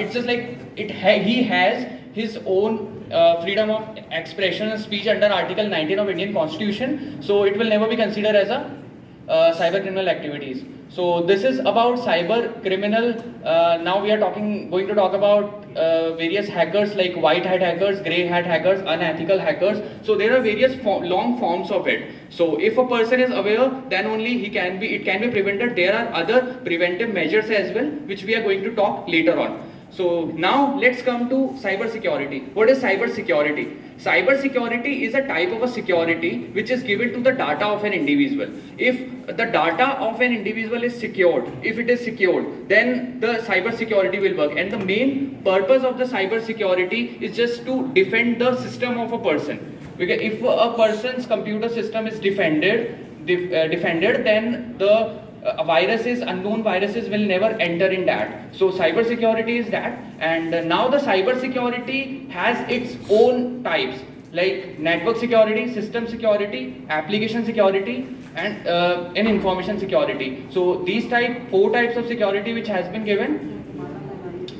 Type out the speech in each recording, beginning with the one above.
it's just like it ha- he has his own uh, freedom of expression and speech under Article 19 of Indian Constitution. So it will never be considered as a uh, cyber criminal activities. So this is about cyber criminal. Uh, now we are talking, going to talk about uh, various hackers like white hat hackers, grey hat hackers, unethical hackers. So there are various fo- long forms of it. So if a person is aware, then only he can be, it can be prevented. There are other preventive measures as well, which we are going to talk later on. So now let's come to cyber security. What is cyber security? Cyber security is a type of a security which is given to the data of an individual. If the data of an individual is secured, if it is secured, then the cyber security will work. And the main purpose of the cyber security is just to defend the system of a person. Because if a person's computer system is defended, def, uh, defended, then the uh, viruses, unknown viruses will never enter in that. So cyber security is that. And uh, now the cyber security has its own types like network security, system security, application security, and uh, in information security. So these type four types of security which has been given.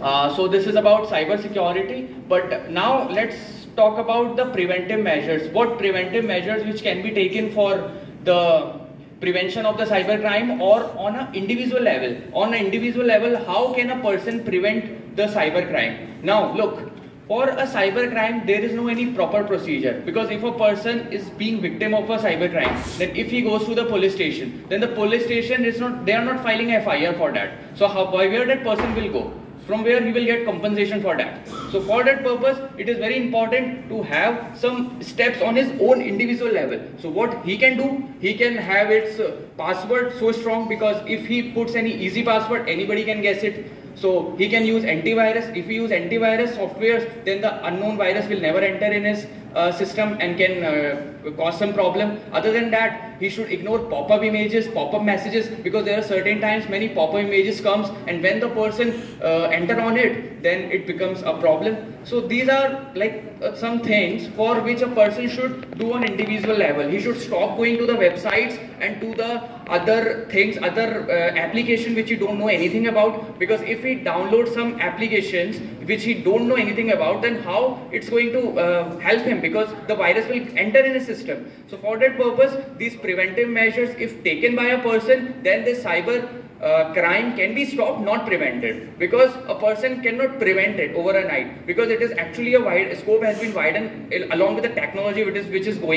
Uh, so this is about cyber security. But now let's talk about the preventive measures. What preventive measures which can be taken for the prevention of the cyber crime or on an individual level? On an individual level how can a person prevent the cyber crime now look for a cyber crime there is no any proper procedure. Because if a person is being victim of a cyber crime then if he goes to the police station then the police station is not they are not filing a FIR for that. So how where that person will go from where he will get compensation for that. So for that purpose, it is very important to have some steps on his own individual level. So what he can do, he can have its uh, password so strong because if he puts any easy password, anybody can guess it. So he can use antivirus. If he use antivirus softwares, then the unknown virus will never enter in his uh, system and can uh, cause some problem. Other than that, he should ignore pop-up images, pop-up messages because there are certain times many pop-up images comes and when the person uh, enter on it, then it becomes a problem. So these are like uh, some things for which a person should do on individual level. He should stop going to the websites and to the other things, other uh, application which you don't know anything about because if he downloads some applications which he don't know anything about then how it's going to uh, help him because the virus will enter in his system. So for that purpose, these preventive measures, if taken by a person, then this cyber uh, crime can be stopped, not prevented. Because a person cannot prevent it over a night. Because it is actually a wide scope has been widened along with the technology which is which is going.